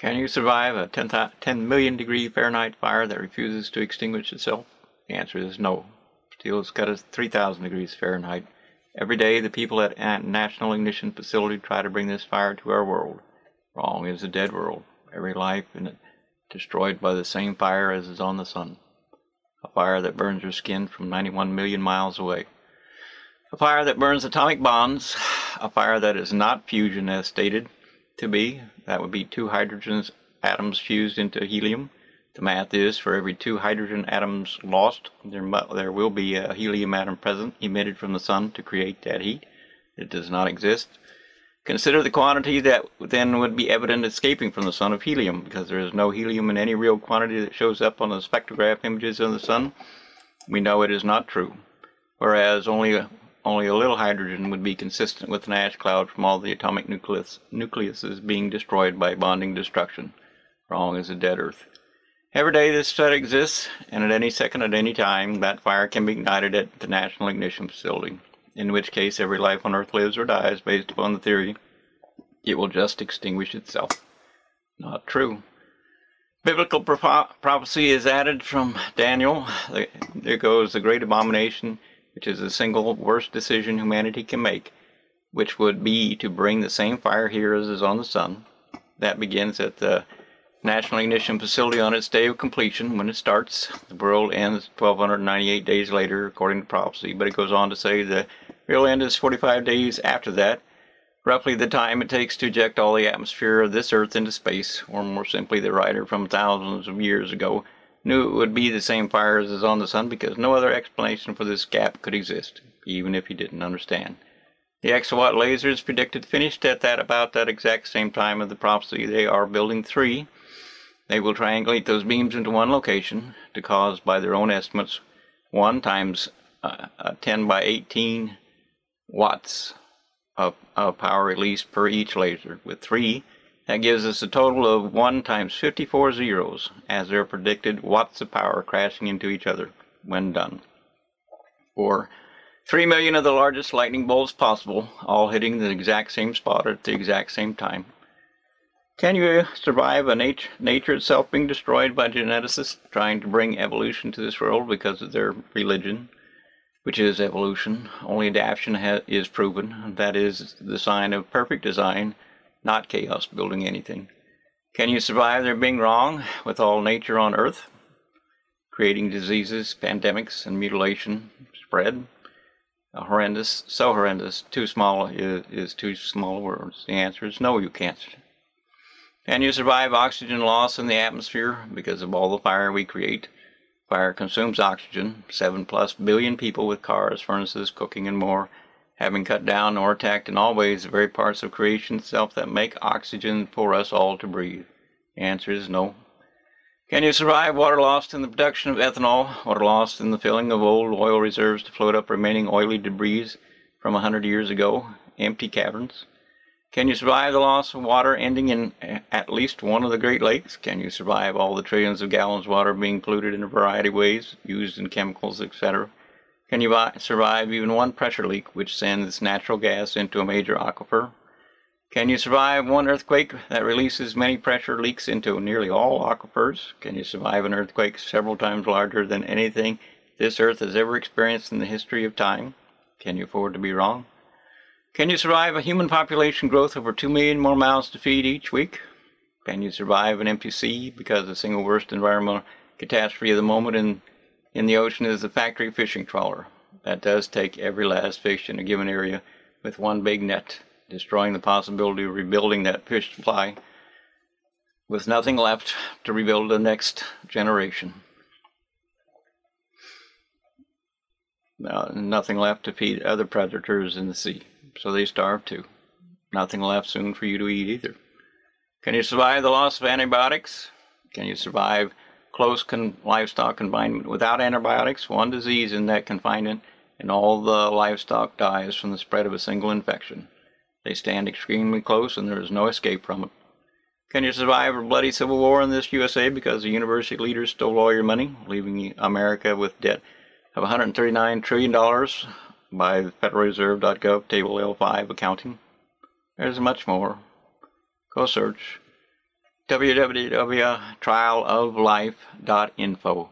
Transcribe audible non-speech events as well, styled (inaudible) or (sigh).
Can you survive a 10, 10 million degree Fahrenheit fire that refuses to extinguish itself? The answer is no. Steel is cut at 3,000 degrees Fahrenheit. Every day, the people at National Ignition Facility try to bring this fire to our world. Wrong is a dead world. Every life in it destroyed by the same fire as is on the sun. A fire that burns your skin from 91 million miles away. A fire that burns atomic bonds. (sighs) A fire that is not fusion as stated to be. That would be two hydrogen atoms fused into helium. The math is for every two hydrogen atoms lost, there, there will be a helium atom present emitted from the sun to create that heat. It does not exist. Consider the quantity that then would be evident escaping from the sun of helium, because there is no helium in any real quantity that shows up on the spectrograph images of the sun. We know it is not true. Whereas only only a little hydrogen would be consistent with an ash cloud from all the atomic nucleus, nucleuses being destroyed by bonding destruction. Wrong as a dead Earth. Every day this threat exists, and at any second, at any time, that fire can be ignited at the National Ignition Facility, in which case every life on Earth lives or dies based upon the theory it will just extinguish itself. Not true. Biblical prophecy is added from Daniel. There goes the great abomination which is the single worst decision humanity can make, which would be to bring the same fire here as is on the sun. That begins at the National Ignition Facility on its day of completion when it starts. The world ends 1298 days later, according to prophecy, but it goes on to say the real end is 45 days after that, roughly the time it takes to eject all the atmosphere of this Earth into space, or more simply, the writer from thousands of years ago knew it would be the same fire as is on the sun because no other explanation for this gap could exist, even if he didn't understand. The exawatt lasers predicted finished at that about that exact same time of the prophecy. They are building three. They will triangulate those beams into one location to cause, by their own estimates, 1 times uh, uh, 10 by 18 watts of, of power released per each laser, with three that gives us a total of 1 times 54 zeros, as they're predicted watts of power crashing into each other when done. Or 3 million of the largest lightning bolts possible, all hitting the exact same spot at the exact same time. Can you survive a nat nature itself being destroyed by geneticists trying to bring evolution to this world because of their religion, which is evolution? Only adaptation is proven. That is the sign of perfect design not chaos building anything. Can you survive their being wrong with all nature on earth? Creating diseases, pandemics, and mutilation spread? A horrendous, so horrendous, too small is, is too small words. The answer is no, you can't. Can you survive oxygen loss in the atmosphere because of all the fire we create? Fire consumes oxygen. Seven plus billion people with cars, furnaces, cooking, and more having cut down or attacked in all ways the very parts of creation itself that make oxygen for us all to breathe? The answer is no. Can you survive water lost in the production of ethanol, water lost in the filling of old oil reserves to float up remaining oily debris from a hundred years ago, empty caverns? Can you survive the loss of water ending in at least one of the Great Lakes? Can you survive all the trillions of gallons of water being polluted in a variety of ways, used in chemicals, etc.? Can you survive even one pressure leak which sends natural gas into a major aquifer? Can you survive one earthquake that releases many pressure leaks into nearly all aquifers? Can you survive an earthquake several times larger than anything this earth has ever experienced in the history of time? Can you afford to be wrong? Can you survive a human population growth over 2 million more mouths to feed each week? Can you survive an empty sea because the single worst environmental catastrophe of the moment in in the ocean is the factory fishing trawler. That does take every last fish in a given area with one big net, destroying the possibility of rebuilding that fish supply with nothing left to rebuild the next generation. Now, nothing left to feed other predators in the sea, so they starve too. Nothing left soon for you to eat either. Can you survive the loss of antibiotics? Can you survive close livestock confinement without antibiotics, one disease in that confinement, and all the livestock dies from the spread of a single infection. They stand extremely close and there is no escape from it. Can you survive a bloody civil war in this USA because the university leaders stole all your money, leaving America with debt of $139 trillion by the FederalReserve.gov Table L5 accounting? There's much more. Go search. www.trialoflife.info.